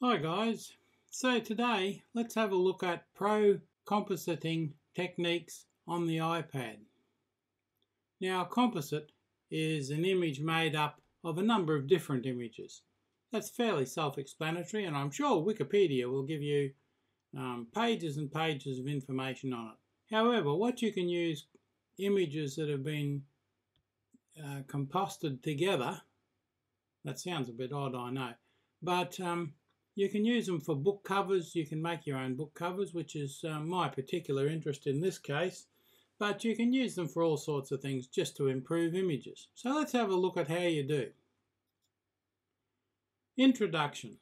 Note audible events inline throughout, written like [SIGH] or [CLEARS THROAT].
Hi guys, so today let's have a look at pro compositing techniques on the iPad. Now composite is an image made up of a number of different images. That's fairly self-explanatory and I'm sure Wikipedia will give you um, pages and pages of information on it. However, what you can use images that have been uh, composted together, that sounds a bit odd I know, but um, you can use them for book covers. You can make your own book covers, which is uh, my particular interest in this case. But you can use them for all sorts of things just to improve images. So let's have a look at how you do. Introduction.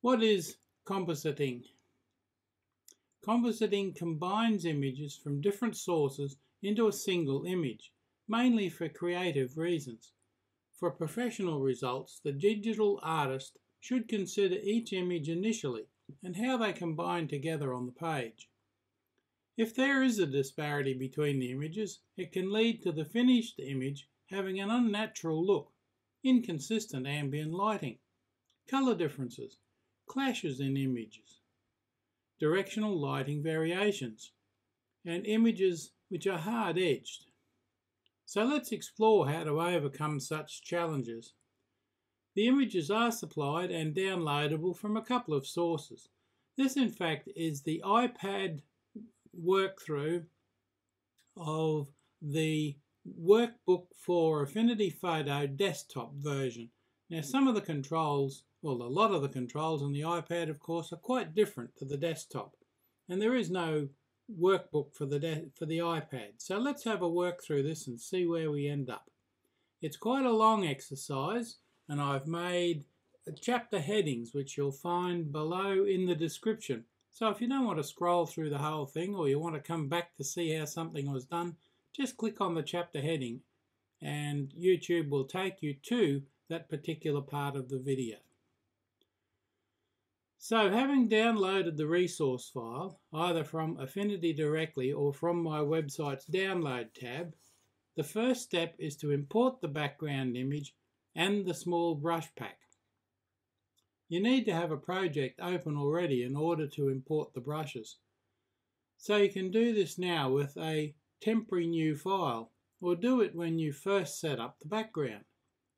What is compositing? Compositing combines images from different sources into a single image, mainly for creative reasons. For professional results, the digital artist should consider each image initially and how they combine together on the page. If there is a disparity between the images, it can lead to the finished image having an unnatural look, inconsistent ambient lighting, colour differences, clashes in images, directional lighting variations, and images which are hard-edged. So let's explore how to overcome such challenges. The images are supplied and downloadable from a couple of sources. This in fact is the iPad workthrough of the workbook for Affinity Photo desktop version. Now some of the controls, well a lot of the controls on the iPad of course are quite different to the desktop and there is no workbook for the for the iPad. So let's have a work through this and see where we end up. It's quite a long exercise and I've made chapter headings which you'll find below in the description. So if you don't want to scroll through the whole thing or you want to come back to see how something was done, just click on the chapter heading and YouTube will take you to that particular part of the video. So having downloaded the resource file, either from Affinity directly or from my website's download tab, the first step is to import the background image and the small brush pack. You need to have a project open already in order to import the brushes. So you can do this now with a temporary new file or do it when you first set up the background.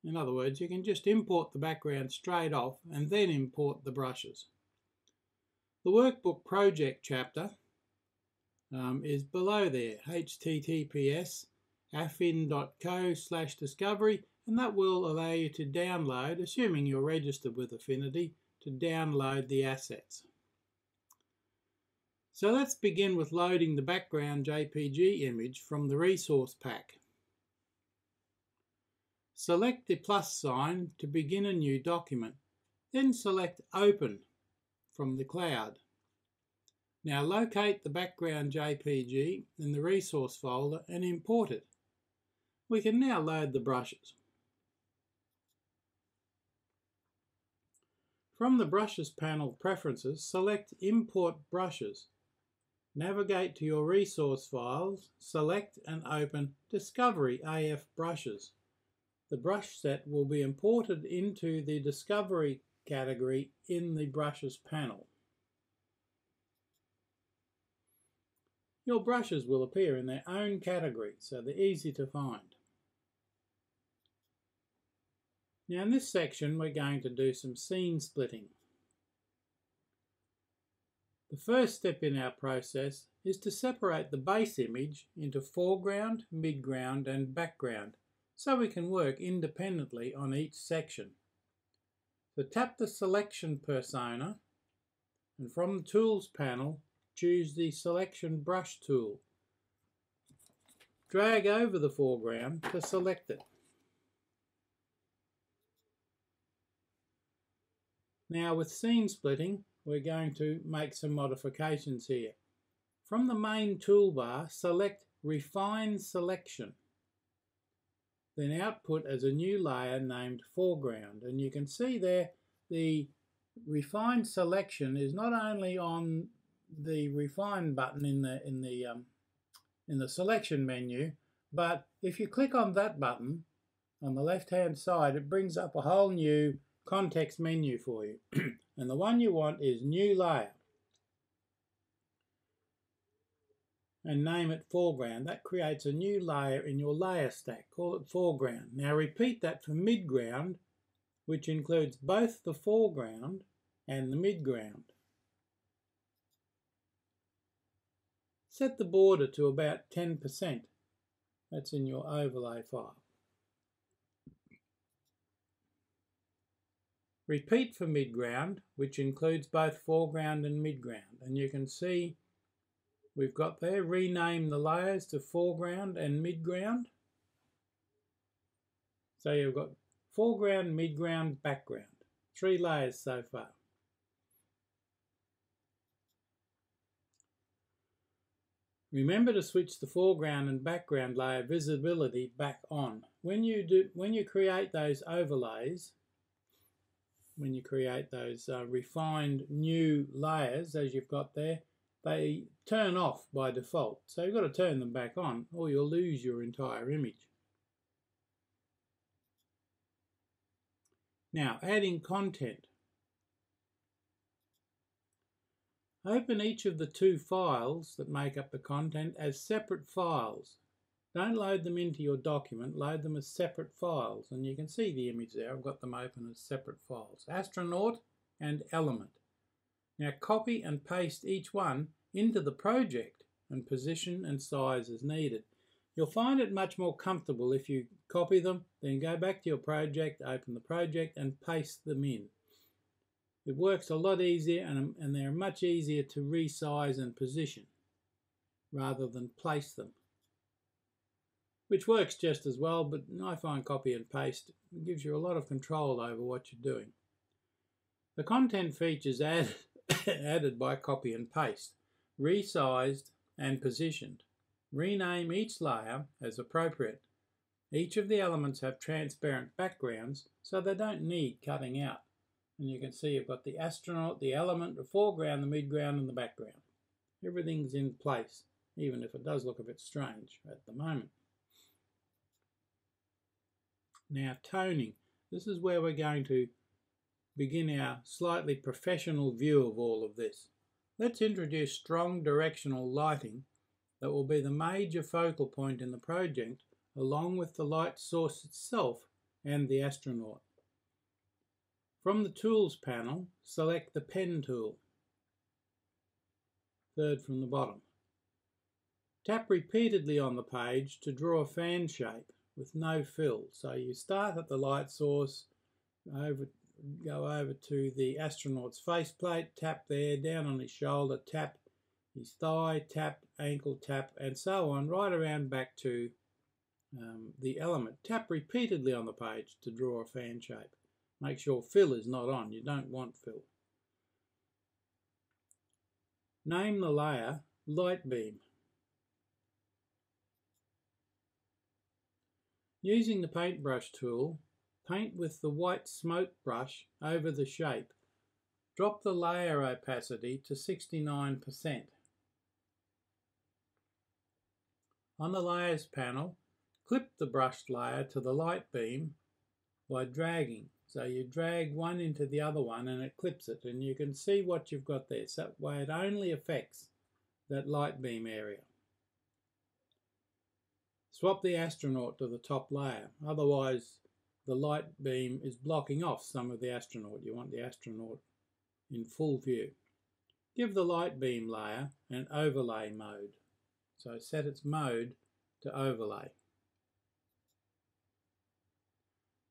In other words, you can just import the background straight off and then import the brushes. The workbook project chapter um, is below there, https affin.co slash discovery, and that will allow you to download, assuming you're registered with Affinity, to download the assets. So let's begin with loading the background JPG image from the resource pack. Select the plus sign to begin a new document, then select Open from the cloud. Now locate the background JPG in the resource folder and import it. We can now load the brushes. From the Brushes panel preferences, select Import Brushes. Navigate to your resource files, select and open Discovery AF Brushes. The brush set will be imported into the Discovery category in the brushes panel. Your brushes will appear in their own category, so they're easy to find. Now in this section we're going to do some scene splitting. The first step in our process is to separate the base image into foreground, midground and background so we can work independently on each section. So tap the selection persona and from the tools panel choose the selection brush tool. Drag over the foreground to select it. Now with scene splitting we're going to make some modifications here. From the main toolbar select Refine Selection then output as a new layer named foreground. And you can see there the refined selection is not only on the refine button in the in the um, in the selection menu, but if you click on that button on the left hand side, it brings up a whole new context menu for you. [CLEARS THROAT] and the one you want is New Layer. And name it Foreground. That creates a new layer in your layer stack. Call it Foreground. Now repeat that for Midground, which includes both the foreground and the midground. Set the border to about 10%. That's in your overlay file. Repeat for midground, which includes both foreground and midground. And you can see we've got there, rename the layers to foreground and midground. So you've got foreground, midground, background. Three layers so far. Remember to switch the foreground and background layer visibility back on. When you do, when you create those overlays, when you create those uh, refined new layers as you've got there, they turn off by default. So you've got to turn them back on or you'll lose your entire image. Now, adding content. Open each of the two files that make up the content as separate files. Don't load them into your document, load them as separate files. And you can see the image there, I've got them open as separate files. Astronaut and element. Now copy and paste each one into the project and position and size as needed. You'll find it much more comfortable if you copy them, then go back to your project, open the project and paste them in. It works a lot easier and, and they're much easier to resize and position rather than place them. Which works just as well, but I find copy and paste gives you a lot of control over what you're doing. The content features added, [COUGHS] added by copy and paste, resized and positioned. Rename each layer as appropriate. Each of the elements have transparent backgrounds, so they don't need cutting out. And you can see you've got the astronaut, the element, the foreground, the midground, and the background. Everything's in place, even if it does look a bit strange at the moment. Now toning. This is where we're going to begin our slightly professional view of all of this. Let's introduce strong directional lighting that will be the major focal point in the project along with the light source itself and the astronaut. From the Tools panel, select the Pen tool, third from the bottom. Tap repeatedly on the page to draw a fan shape with no fill. So you start at the light source, over, go over to the astronaut's faceplate, tap there, down on his shoulder, tap his thigh, tap, ankle, tap, and so on, right around back to um, the element. Tap repeatedly on the page to draw a fan shape. Make sure fill is not on. You don't want fill. Name the layer light beam. Using the paintbrush tool, paint with the white smoke brush over the shape. Drop the layer opacity to 69%. On the Layers panel, clip the brushed layer to the light beam by dragging. So you drag one into the other one and it clips it and you can see what you've got there. So that way it only affects that light beam area. Swap the astronaut to the top layer, otherwise the light beam is blocking off some of the astronaut. You want the astronaut in full view. Give the light beam layer an overlay mode. So set its mode to overlay.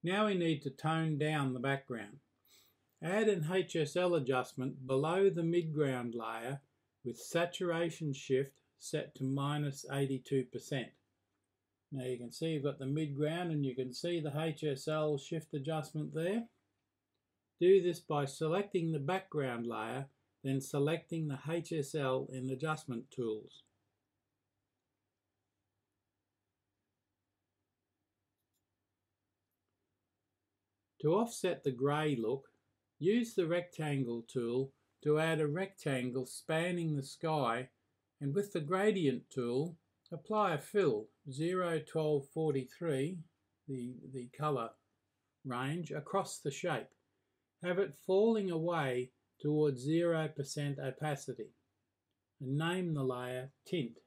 Now we need to tone down the background. Add an HSL adjustment below the midground layer with saturation shift set to minus 82%. Now you can see you've got the midground and you can see the HSL shift adjustment there. Do this by selecting the background layer, then selecting the HSL in the Adjustment Tools. To offset the grey look, use the rectangle tool to add a rectangle spanning the sky and with the gradient tool apply a fill 0 01243 the, the colour range across the shape. have it falling away towards 0% opacity and name the layer tint.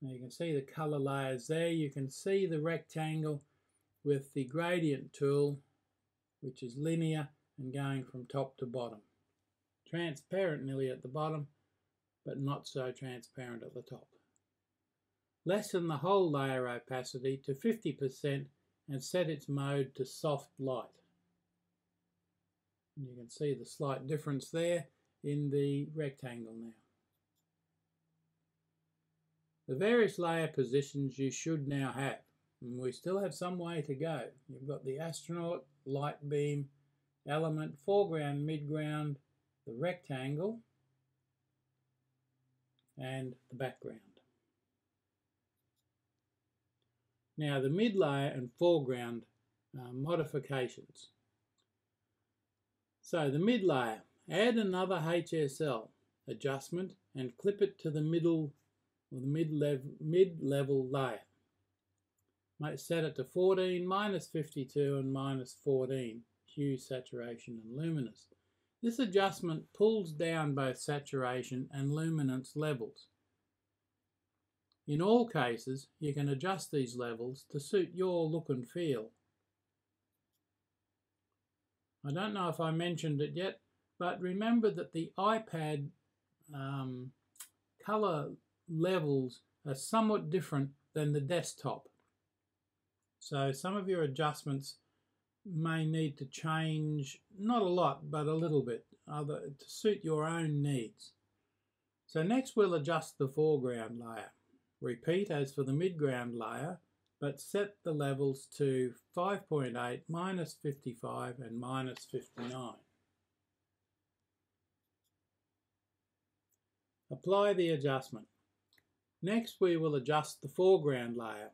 Now you can see the color layers there. You can see the rectangle with the gradient tool, which is linear and going from top to bottom. Transparent nearly at the bottom, but not so transparent at the top. Lessen the whole layer opacity to 50% and set its mode to soft light. And you can see the slight difference there in the rectangle now. The various layer positions you should now have. And we still have some way to go. You've got the astronaut, light beam, element, foreground, midground, the rectangle, and the background. Now the mid layer and foreground uh, modifications. So the mid layer, add another HSL adjustment and clip it to the middle or the mid-level mid -level layer. Might set it to 14, minus 52 and minus 14, hue, saturation and luminance. This adjustment pulls down both saturation and luminance levels. In all cases, you can adjust these levels to suit your look and feel. I don't know if I mentioned it yet, but remember that the iPad um, color levels are somewhat different than the desktop. So some of your adjustments may need to change, not a lot, but a little bit, other, to suit your own needs. So next we'll adjust the foreground layer. Repeat as for the midground layer, but set the levels to 5.8, minus 55 and minus 59. Apply the adjustment. Next we will adjust the foreground layer.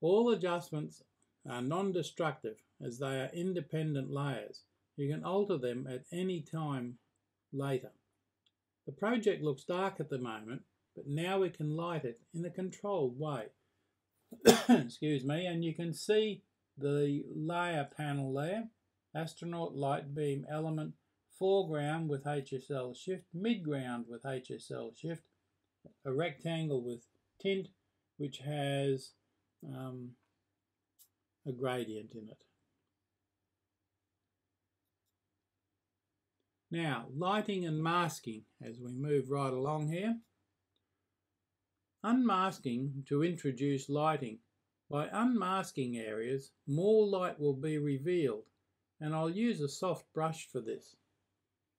All adjustments are non-destructive as they are independent layers. You can alter them at any time later. The project looks dark at the moment, but now we can light it in a controlled way. [COUGHS] Excuse me, and you can see the layer panel there, astronaut light beam element foreground with HSL shift, midground with HSL shift, a rectangle with tint which has um, a gradient in it. Now, lighting and masking as we move right along here. Unmasking to introduce lighting. By unmasking areas, more light will be revealed, and I'll use a soft brush for this.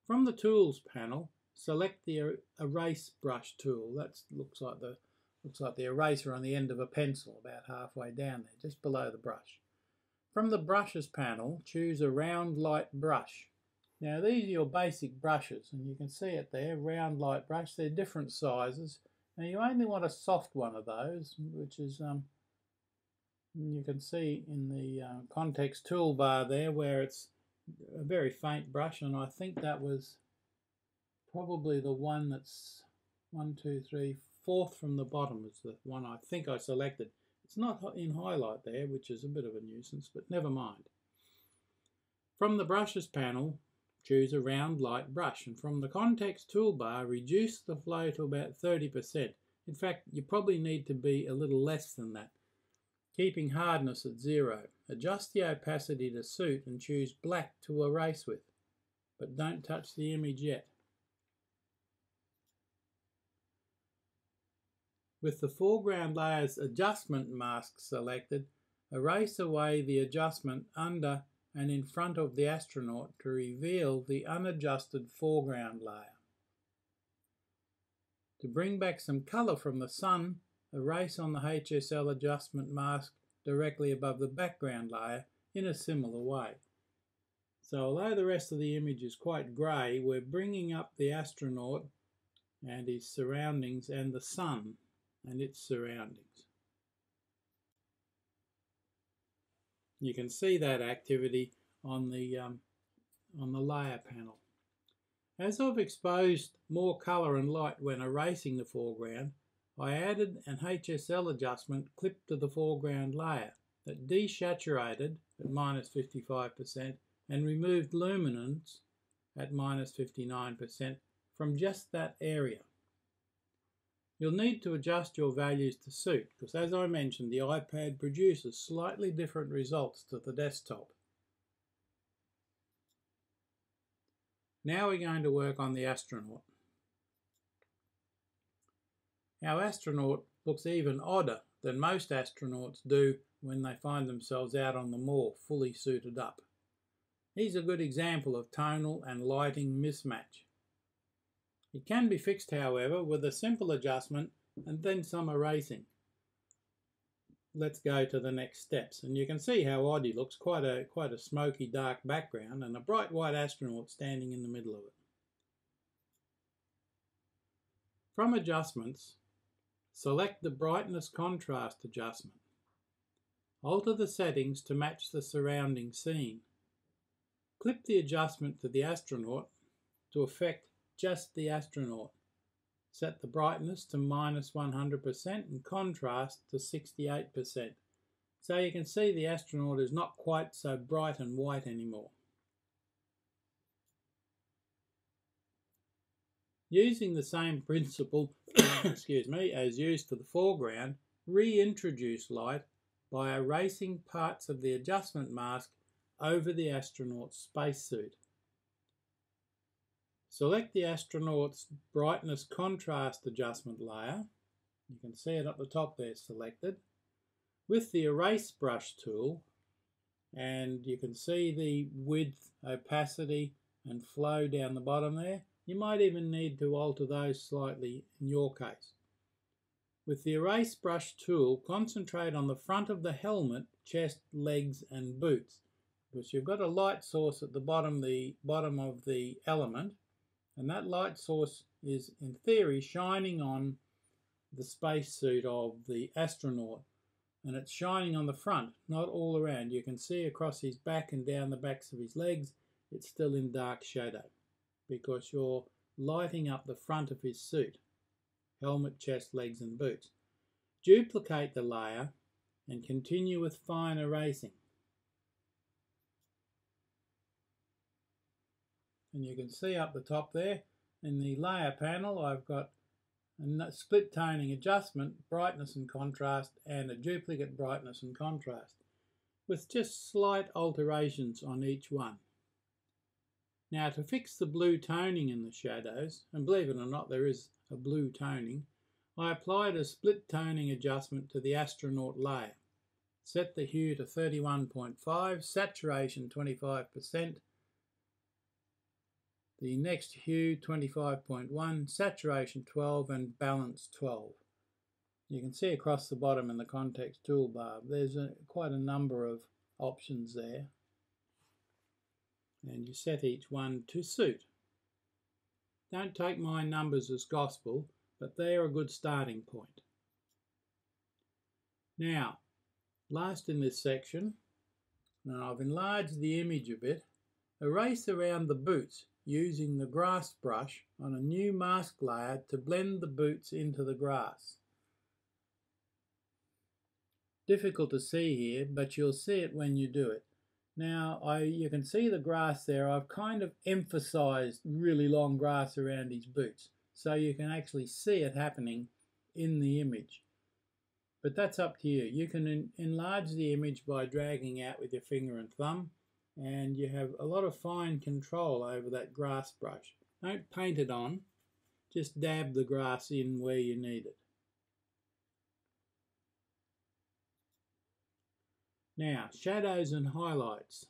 From the Tools panel, select the er-, Erase Brush tool. That looks like the looks like the eraser on the end of a pencil, about halfway down there, just below the brush. From the Brushes panel, choose a round light brush. Now these are your basic brushes, and you can see it there, round light brush. They're different sizes. Now you only want a soft one of those, which is um, you can see in the uh, context toolbar there where it's a very faint brush and I think that was probably the one that's one, two, three, fourth from the bottom is the one I think I selected. It's not in highlight there, which is a bit of a nuisance, but never mind. From the brushes panel, choose a round light brush and from the context toolbar, reduce the flow to about 30%. In fact, you probably need to be a little less than that keeping hardness at zero. Adjust the opacity to suit and choose black to erase with, but don't touch the image yet. With the foreground layer's adjustment mask selected, erase away the adjustment under and in front of the astronaut to reveal the unadjusted foreground layer. To bring back some colour from the sun, erase on the HSL adjustment mask directly above the background layer in a similar way. So although the rest of the image is quite grey, we're bringing up the astronaut and his surroundings and the sun and its surroundings. You can see that activity on the, um, on the layer panel. As I've exposed more colour and light when erasing the foreground, I added an HSL adjustment clipped to the foreground layer that desaturated at minus 55% and removed luminance at minus 59% from just that area. You'll need to adjust your values to suit because as I mentioned the iPad produces slightly different results to the desktop. Now we're going to work on the astronaut. Our astronaut looks even odder than most astronauts do when they find themselves out on the moor fully suited up. He's a good example of tonal and lighting mismatch. It can be fixed, however, with a simple adjustment and then some erasing. Let's go to the next steps, and you can see how odd he looks, quite a, quite a smoky dark background and a bright white astronaut standing in the middle of it. From adjustments, select the brightness contrast adjustment. Alter the settings to match the surrounding scene. Clip the adjustment to the astronaut to affect just the astronaut. Set the brightness to minus 100% and contrast to 68%. So you can see the astronaut is not quite so bright and white anymore. Using the same principle [COUGHS] excuse me, as used for the foreground, reintroduce light by erasing parts of the adjustment mask over the astronaut's spacesuit. Select the astronaut's brightness contrast adjustment layer. You can see it at the top there selected. With the erase brush tool, and you can see the width, opacity and flow down the bottom there. You might even need to alter those slightly in your case. With the erase brush tool, concentrate on the front of the helmet, chest, legs and boots because you've got a light source at the bottom, the bottom of the element and that light source is in theory shining on the spacesuit of the astronaut and it's shining on the front, not all around. You can see across his back and down the backs of his legs, it's still in dark shadow because you're lighting up the front of his suit, helmet, chest, legs and boots. Duplicate the layer and continue with fine erasing. And you can see up the top there in the layer panel I've got a split toning adjustment, brightness and contrast and a duplicate brightness and contrast with just slight alterations on each one. Now to fix the blue toning in the shadows, and believe it or not there is a blue toning, I applied a split toning adjustment to the astronaut layer. Set the hue to 31.5, saturation 25%, the next hue 25.1, saturation 12 and balance 12. You can see across the bottom in the context toolbar there's a, quite a number of options there and you set each one to suit. Don't take my numbers as gospel but they're a good starting point. Now last in this section now I've enlarged the image a bit erase around the boots using the grass brush on a new mask layer to blend the boots into the grass. Difficult to see here, but you'll see it when you do it. Now, I, you can see the grass there. I've kind of emphasized really long grass around his boots, so you can actually see it happening in the image. But that's up to you. You can enlarge the image by dragging out with your finger and thumb, and you have a lot of fine control over that grass brush. Don't paint it on, just dab the grass in where you need it. Now, shadows and highlights.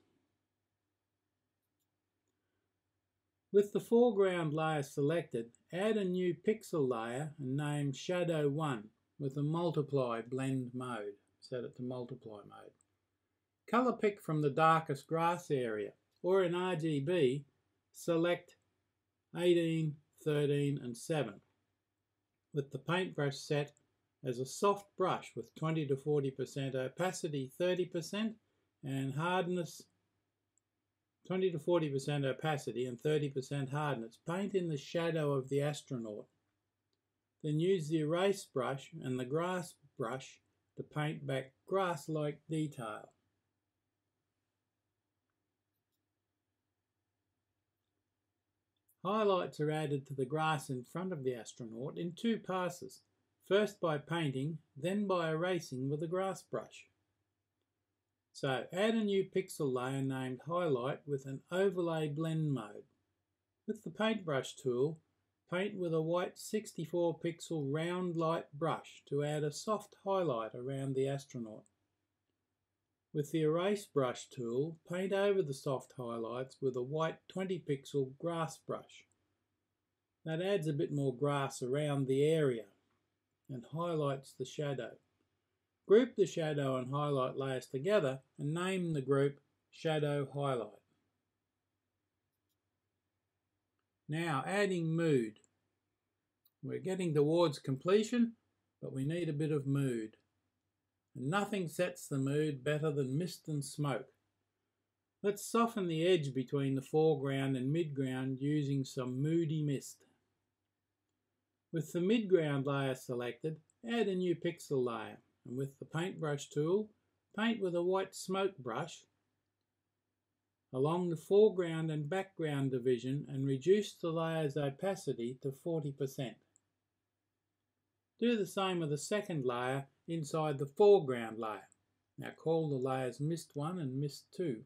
With the foreground layer selected, add a new pixel layer and name Shadow 1 with a multiply blend mode. Set it to multiply mode. Color pick from the darkest grass area, or in RGB, select 18, 13 and 7, with the paintbrush set as a soft brush with 20 to 40% opacity 30% and hardness 20 to 40% opacity and 30% hardness. Paint in the shadow of the astronaut. Then use the erase brush and the grass brush to paint back grass-like detail. Highlights are added to the grass in front of the astronaut in two passes, first by painting, then by erasing with a grass brush. So add a new pixel layer named Highlight with an overlay blend mode. With the paintbrush tool, paint with a white 64 pixel round light brush to add a soft highlight around the astronaut. With the erase brush tool, paint over the soft highlights with a white 20 pixel grass brush. That adds a bit more grass around the area and highlights the shadow. Group the shadow and highlight layers together and name the group Shadow Highlight. Now adding mood. We're getting towards completion, but we need a bit of mood. Nothing sets the mood better than mist and smoke. Let's soften the edge between the foreground and midground using some moody mist. With the midground layer selected, add a new pixel layer and with the paintbrush tool, paint with a white smoke brush along the foreground and background division and reduce the layer's opacity to 40%. Do the same with the second layer inside the foreground layer. Now call the layers Mist 1 and Mist 2.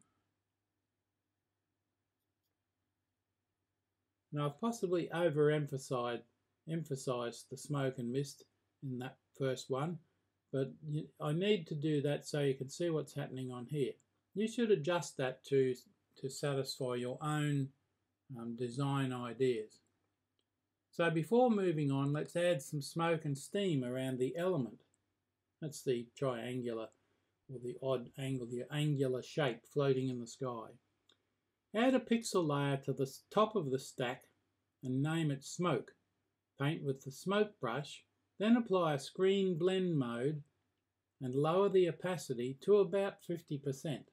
Now I've possibly overemphasized emphasized the smoke and mist in that first one but you, I need to do that so you can see what's happening on here. You should adjust that to, to satisfy your own um, design ideas. So before moving on, let's add some smoke and steam around the element. That's the triangular or the odd angle, the angular shape floating in the sky. Add a pixel layer to the top of the stack and name it smoke. Paint with the smoke brush then apply a screen blend mode and lower the opacity to about 50%.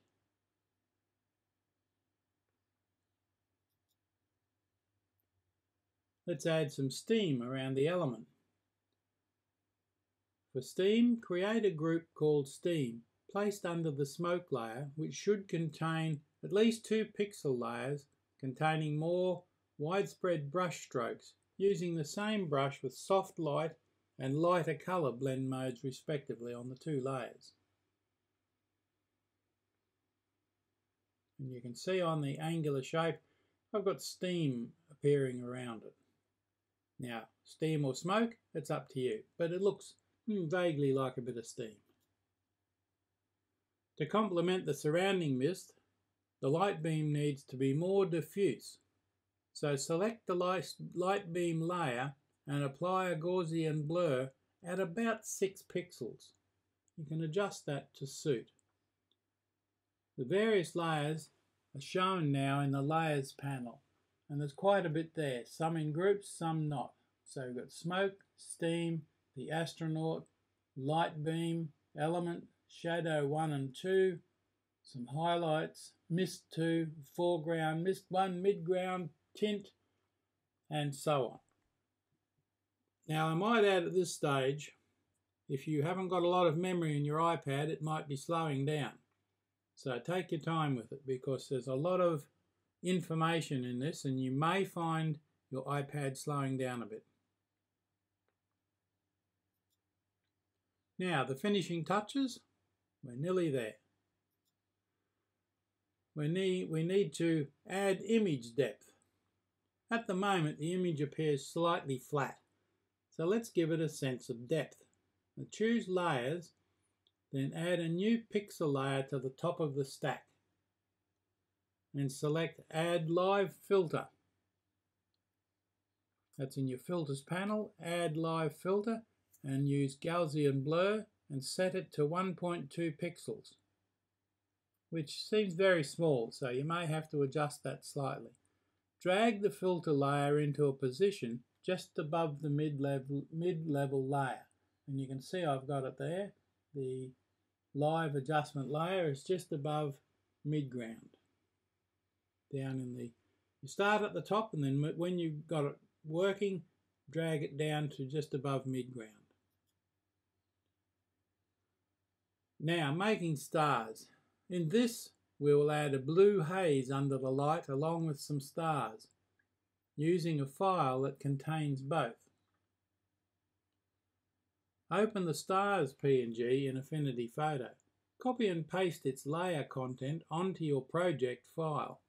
Let's add some steam around the element. For steam, create a group called steam, placed under the smoke layer, which should contain at least two pixel layers containing more widespread brush strokes, using the same brush with soft light and lighter colour blend modes respectively on the two layers. And you can see on the angular shape I've got steam appearing around it. Now, steam or smoke, it's up to you, but it looks Mm, vaguely like a bit of steam. To complement the surrounding mist, the light beam needs to be more diffuse. So select the light, light beam layer and apply a Gaussian blur at about 6 pixels. You can adjust that to suit. The various layers are shown now in the layers panel and there's quite a bit there, some in groups, some not. So we've got smoke, steam, the astronaut, light beam, element, shadow 1 and 2, some highlights, mist 2, foreground, mist 1, midground, tint, and so on. Now I might add at this stage, if you haven't got a lot of memory in your iPad, it might be slowing down. So take your time with it because there's a lot of information in this and you may find your iPad slowing down a bit. Now the finishing touches, we're nearly there. We need, we need to add image depth. At the moment the image appears slightly flat. So let's give it a sense of depth. Now choose layers, then add a new pixel layer to the top of the stack. And select add live filter. That's in your filters panel, add live filter and use Gaussian blur and set it to 1.2 pixels, which seems very small, so you may have to adjust that slightly. Drag the filter layer into a position just above the mid-level mid-level layer. And you can see I've got it there. The live adjustment layer is just above mid-ground. Down in the, you start at the top and then when you've got it working, drag it down to just above mid-ground. Now, making stars. In this, we will add a blue haze under the light along with some stars. using a file that contains both. Open the stars PNG in Affinity Photo. Copy and paste its layer content onto your project file.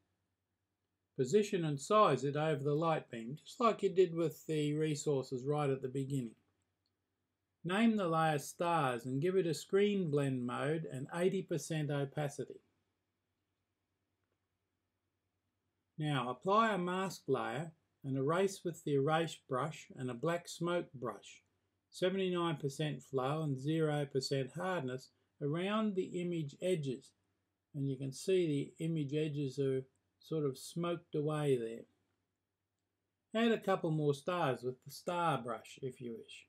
Position and size it over the light beam, just like you did with the resources right at the beginning. Name the layer stars and give it a screen blend mode and 80% opacity. Now apply a mask layer and erase with the erase brush and a black smoke brush. 79% flow and 0% hardness around the image edges. And you can see the image edges are sort of smoked away there. Add a couple more stars with the star brush if you wish.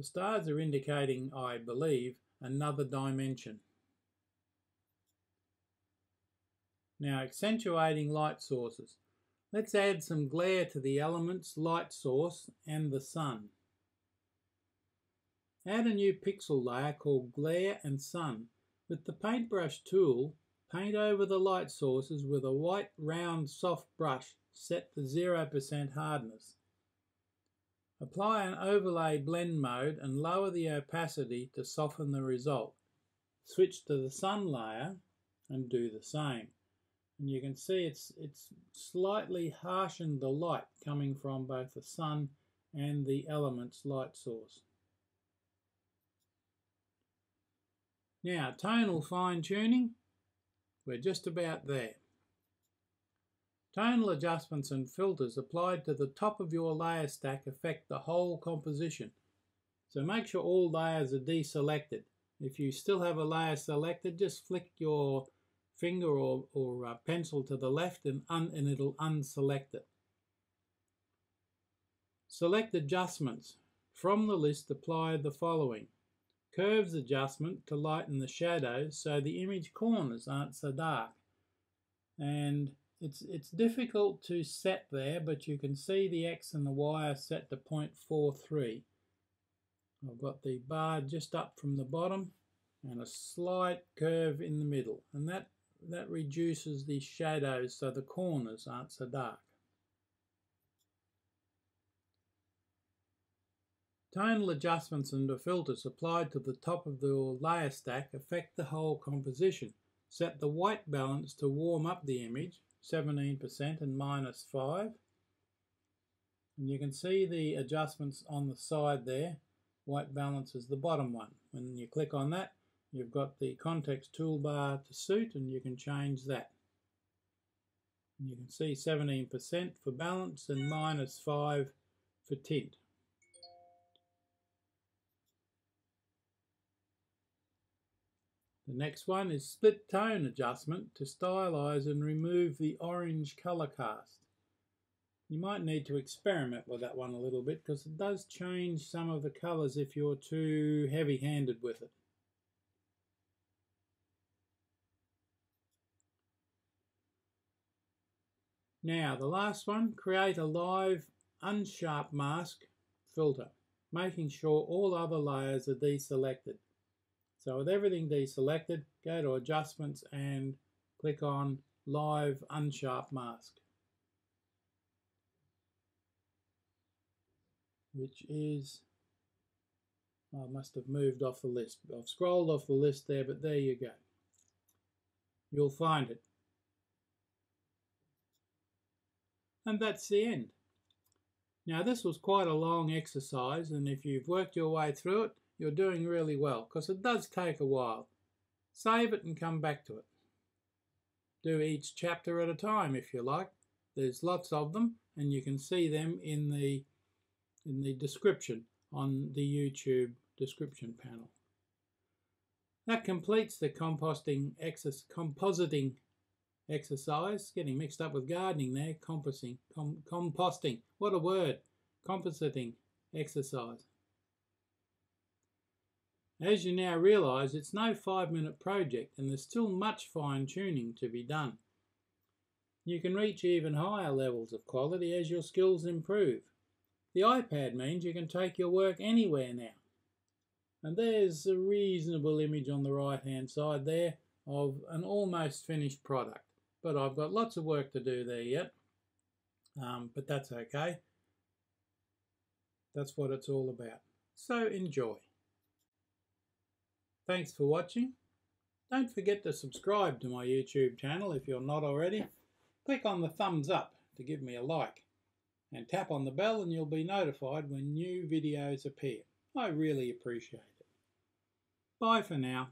The stars are indicating, I believe, another dimension. Now accentuating light sources. Let's add some glare to the elements, light source and the sun. Add a new pixel layer called Glare and Sun. With the paintbrush tool, paint over the light sources with a white round soft brush set to 0% hardness. Apply an overlay blend mode and lower the opacity to soften the result. Switch to the sun layer and do the same. And you can see it's, it's slightly harshened the light coming from both the sun and the element's light source. Now, tonal fine tuning, we're just about there. Tonal adjustments and filters applied to the top of your layer stack affect the whole composition. So make sure all layers are deselected. If you still have a layer selected, just flick your finger or, or uh, pencil to the left and, and it'll unselect it. Select adjustments. From the list, apply the following. Curves adjustment to lighten the shadows so the image corners aren't so dark. And it's, it's difficult to set there, but you can see the X and the Y are set to 0.43. I've got the bar just up from the bottom and a slight curve in the middle. And that, that reduces the shadows so the corners aren't so dark. Tonal adjustments and the filters applied to the top of the layer stack affect the whole composition. Set the white balance to warm up the image, 17% and minus 5. And you can see the adjustments on the side there. White balance is the bottom one. When you click on that, you've got the context toolbar to suit and you can change that. And you can see 17% for balance and minus 5 for tint. The next one is split tone adjustment to stylize and remove the orange color cast. You might need to experiment with that one a little bit because it does change some of the colors if you're too heavy-handed with it. Now the last one, create a live unsharp mask filter, making sure all other layers are deselected. So with everything deselected, go to adjustments and click on live unsharp mask. Which is, I must have moved off the list. I've scrolled off the list there, but there you go. You'll find it. And that's the end. Now this was quite a long exercise and if you've worked your way through it, you're doing really well because it does take a while. Save it and come back to it. Do each chapter at a time if you like. There's lots of them and you can see them in the in the description on the YouTube description panel. That completes the composting exercise, compositing exercise. Getting mixed up with gardening there. Composting, com, composting. What a word. Compositing exercise. As you now realise, it's no five minute project and there's still much fine tuning to be done. You can reach even higher levels of quality as your skills improve. The iPad means you can take your work anywhere now. And there's a reasonable image on the right hand side there of an almost finished product. But I've got lots of work to do there yet. Um, but that's okay. That's what it's all about. So enjoy. Thanks for watching. Don't forget to subscribe to my YouTube channel if you're not already. Click on the thumbs up to give me a like and tap on the bell and you'll be notified when new videos appear. I really appreciate it. Bye for now.